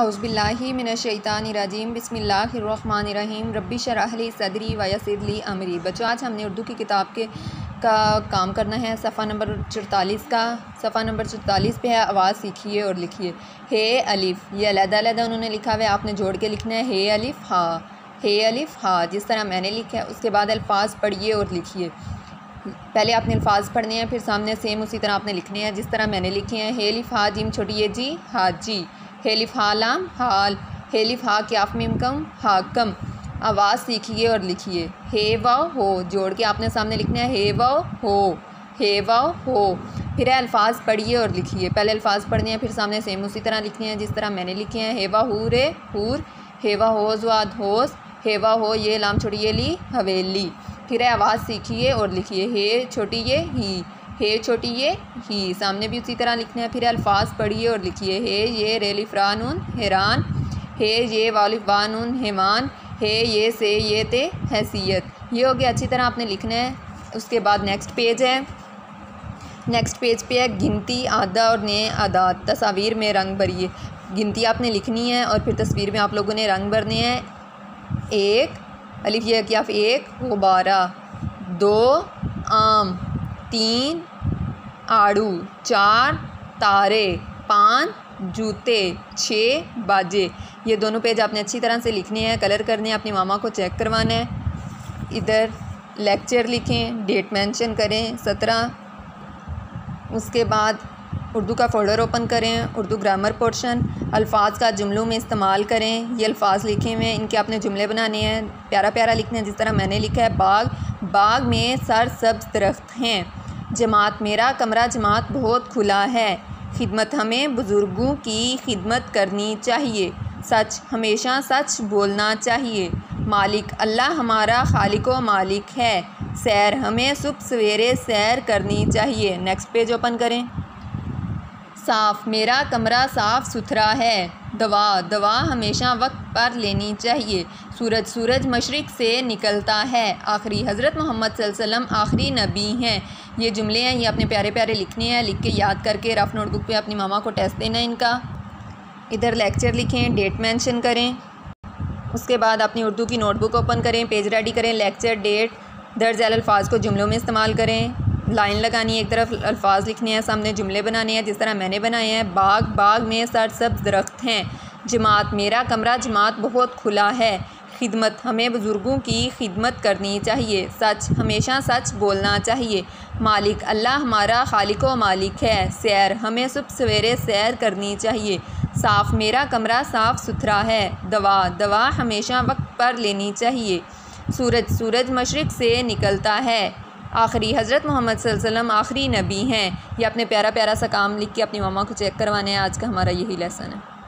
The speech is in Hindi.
अउज़बिल्लिमिनशैतानिरजीम बिस्मिल्लाहिर्रहमानिर्रहीम रबी शराहली सदरी वयसरली अमरी। बच्चों, आज हमने उर्दू की किताब के का काम करना है, सफ़ा नंबर चौतालीस का। सफ़ा नंबर चौतालीस पे है, आवाज़ सीखिए और लिखिए। हे अलिफ़, ये अलहदा उन्होंने लिखा हुआ है, आपने जोड़ के लिखना है, हे अलिफ़, हा। हे अलिफ़, हा, जिस तरह मैंने लिखा है, उसके बाद अल्फाज पढ़िए और लिखिए। पहले आपने अल्फाज पढ़ने हैं, फिर सामने सेम उसी तरह आपने लिखने हैं, जिस तरह मैंने लिखे हैं। हे लिफ़ हा, जिम छोटी ये जी, हा, जी। हेलिफ हालाम हाल, हेलिफ हा क्याफ मिमकम हाकम आवाज़ सीखिए और लिखिए। हे व हो, जोड़ के आपने सामने लिखना है। हे व हो, हे व हो। फिर अल्फाज पढ़िए और लिखिए। पहले अल्फाज पढ़ने हैं, फिर सामने सेम उसी तरह लिखने हैं, जिस तरह मैंने लिखे हैं। हे व रे हूर हे व होज वाद होश हे व हो, ये लाम छोड़िए, ली, हवेली। फिर आवाज़ सीखिए और लिखिए। हे छोटी ये, ही। हे छोटी ये, ही, सामने भी उसी तरह लिखना है। फिर अल्फाज पढ़िए और लिखिए। हे, ये रेलिफ्रान हैरान हे ये वालिफान हेमान हे ये, से, ये, ते, हैसियत। ये हो गया, अच्छी तरह आपने लिखना है। उसके बाद नेक्स्ट पेज है। नेक्स्ट पेज पे है, गिनती, आदा और नए आदात। तस्वीर में रंग भरिए। गिनती आपने लिखनी है और फिर तस्वीर में आप लोगों ने रंग भरने हैं। एक, अलिफ कि आप एक, वो बारह। दो, आम। तीन आड़ू, चार तारे पाँच जूते, छः बाजे। ये दोनों पेज आपने अच्छी तरह से लिखने हैं, कलर करने हैं, अपनी मामा को चेक करवाना है। इधर लेक्चर लिखें, डेट मेंशन करें, सत्रह। उसके बाद उर्दू का फ़ोल्डर ओपन करें, उर्दू ग्रामर पोर्शन, अल्फाज का जुमलों में इस्तेमाल करें। ये अल्फाज लिखे हुए हैं, इनके आपने जुमले बनाने हैं। प्यारा प्यारा लिखना है, जिस तरह मैंने लिखा है, बाग बाग में सर सब्ज़ दरख्त हैं। जमात, मेरा कमरा जमात बहुत खुला है। खिदमत हमें बुज़ुर्गों की खिदमत करनी चाहिए। सच, हमेशा सच बोलना चाहिए। मालिक, अल्लाह हमारा खालिक व मालिक है। सैर हमें सुबह सवेरे सैर करनी चाहिए। नेक्स्ट पेज ओपन करें। साफ़, मेरा कमरा साफ़ सुथरा है। दवा दवा हमेशा वक्त पर लेनी चाहिए। सूरज सूरज मशरक़ से निकलता है। आखिरी हज़रत मोहम्मद वसल्लम आखिरी नबी हैं। ये जुमले हैं, ये अपने प्यारे प्यारे लिखने हैं। लिख के याद करके रफ़ नोटबुक पे अपनी मामा को टेस्ट देना इनका। इधर लेक्चर लिखें, डेट मेंशन करें। उसके बाद अपनी उर्दू की नोटबुक ओपन करें, पेज रेडी करें, लेक्चर, डेट दर्ज अल्फाज को जुमलों में इस्तेमाल करें। लाइन लगानी है, एक तरफ़ अल्फाज लिखने हैं, सामने जुमले बनाने हैं, जिस तरह मैंने बनाए हैं, बाग बाग में सर सब दरख्त हैं। जमात, मेरा कमरा जमात बहुत खुला है। खिदमत, हमें बुज़ुर्गों की खिदमत करनी चाहिए। सच, हमेशा सच बोलना चाहिए। मालिक, अल्लाह हमारा खालिक व मालिक है। सैर, हमें सुबह सवेरे सैर करनी चाहिए। साफ़, मेरा कमरा साफ़ सुथरा है। दवा दवा हमेशा वक्त पर लेनी चाहिए। सूरज सूरज मशरक़ से निकलता है। आखिरी हज़रत मोहम्मद वसल्लम आखिरी नबी हैं। ये अपने प्यारा प्यारा सा काम लिख के अपनी मामा को चेक करवाने हैं। आज का हमारा यही लेसन है।